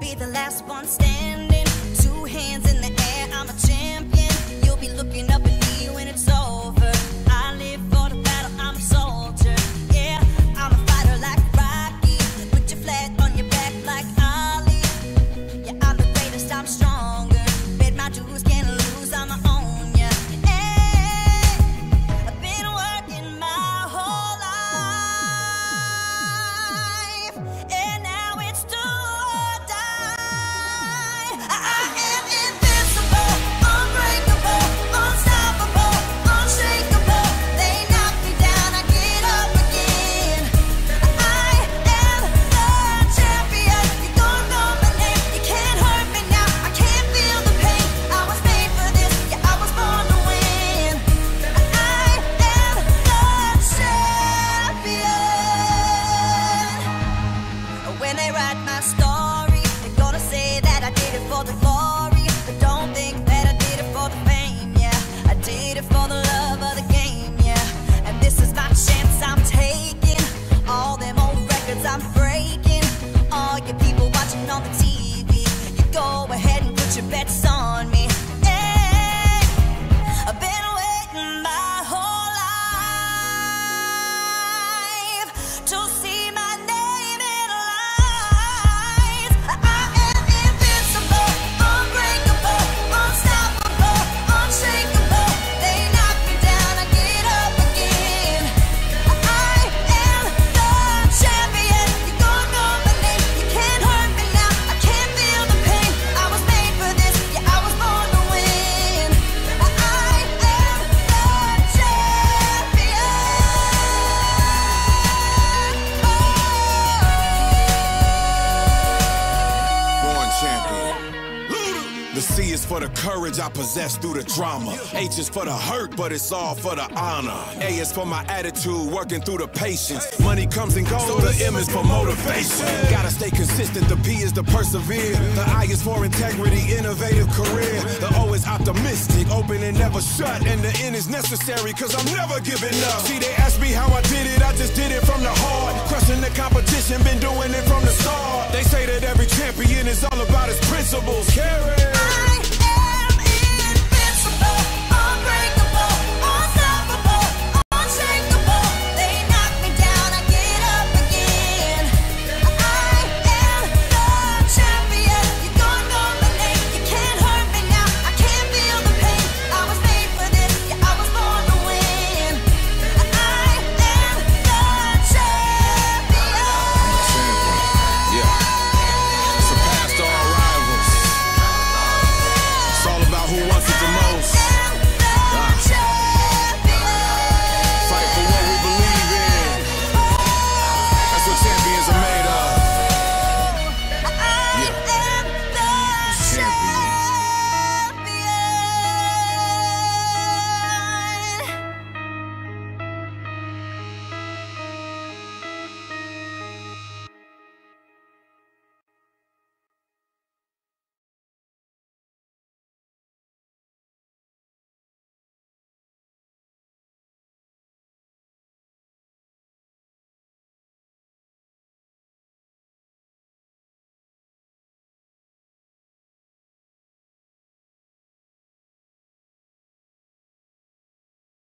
be the last one standing. for the courage I possess through the drama. H is for the hurt, but it's all for the honor. A is for my attitude, working through the patience. Money comes and goes, so the M is for motivation. Gotta stay consistent, the P is to persevere. The I is for integrity, innovative career. The O is optimistic, open and never shut. And the N is necessary, cause I'm never giving up. See, they asked me how I did it, I just did it from the heart. Crushing the competition, been doing it from the